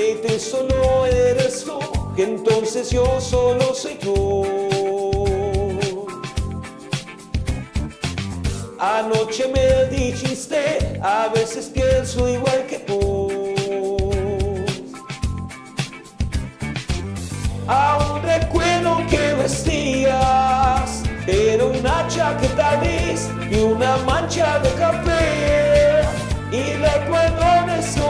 Baby, solo eres tú, entonces yo solo soy tú. Anoche me dijiste, a veces pienso igual que tú. Aún recuerdo que vestías, era una chaqueta gris y una mancha de café. Y recuerdo reflejo,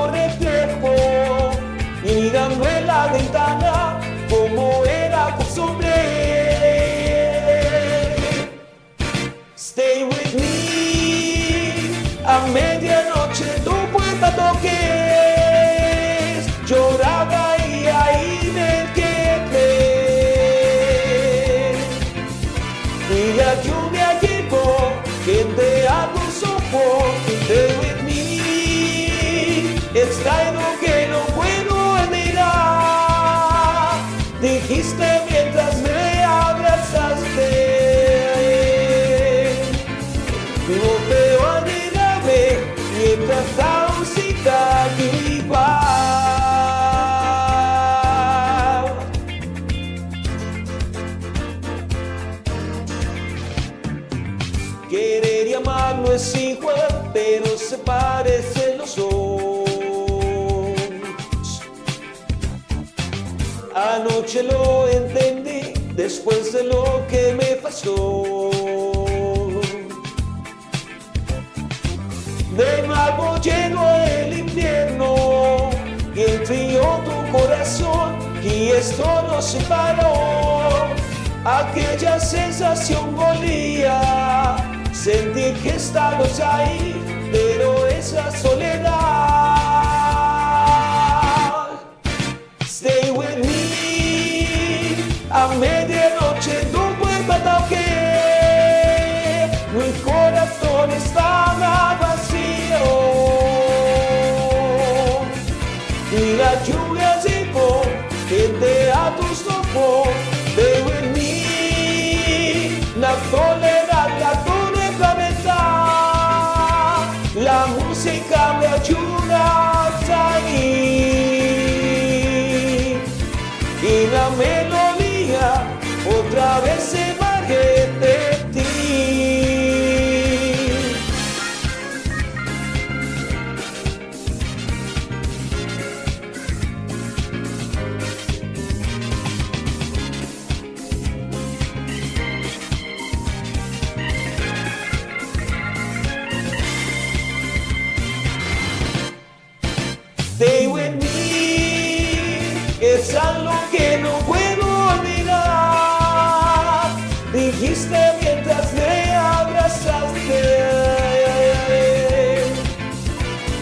Stay with me, a medianoche tu puerta toqué, lloraba y ahí me quedé. Y la lluvia llegó, que te hago soporte, stay with me, extraño que no Querer y amar no es igual, pero se parecen los dos. Anoche lo entendí después de lo que me pasó. De nuevo llegó el invierno y enfrió tu corazón y esto nos separó. Aquella sensación volía, sentí que estabas ahí, pero esa soledad. La soledad, la tormenta, la música me ayuda a salir. Y la Stay with me, es algo que no puedo olvidar. Dijiste mientras me abrazaste.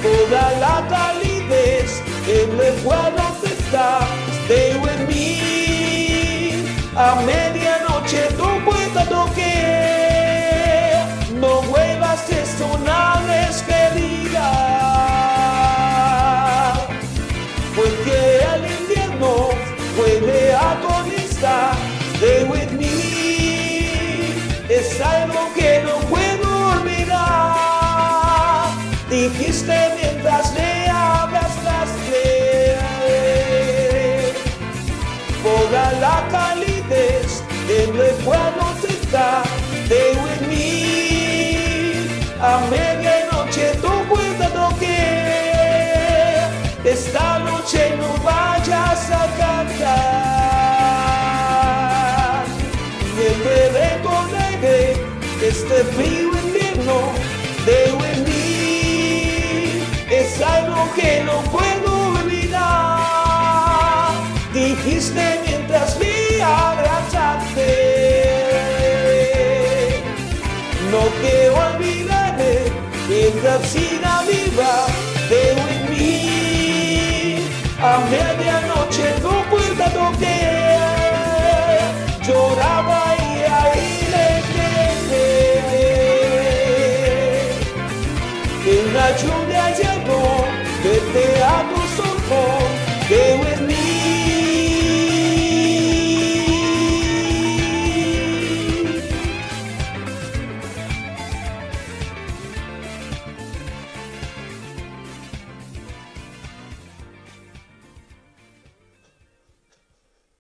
Toda la calidez en cuadro está. Stay with me, Dijiste mientras me abrazaste. Toda la calidez en el cuadro está. With me, a medianoche tu puerta toqué. Esta noche no vayas a cantar. Siempre recordaré este frío Que no puedo olvidar. Dijiste mientras me abrazaste. No quiero olvidarme mientras siga viva